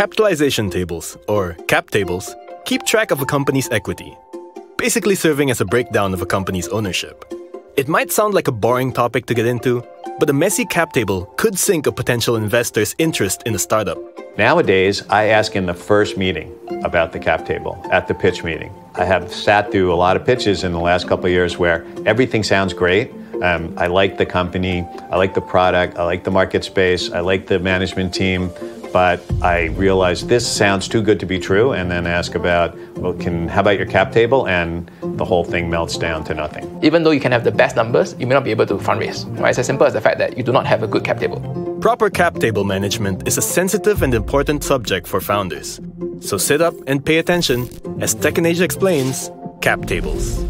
Capitalization tables, or cap tables, keep track of a company's equity, basically serving as a breakdown of a company's ownership. It might sound like a boring topic to get into, but a messy cap table could sink a potential investor's interest in a startup. Nowadays, I ask in the first meeting about the cap table at the pitch meeting. I have sat through a lot of pitches in the last couple of years where everything sounds great. Um, I like the company, I like the product, I like the market space, I like the management team, but I realize this sounds too good to be true, and then ask about, well, can how about your cap table? And the whole thing melts down to nothing. Even though you can have the best numbers, you may not be able to fundraise. Right? It's as simple as the fact that you do not have a good cap table. Proper cap table management is a sensitive and important subject for founders. So sit up and pay attention as Tech in Asia explains cap tables.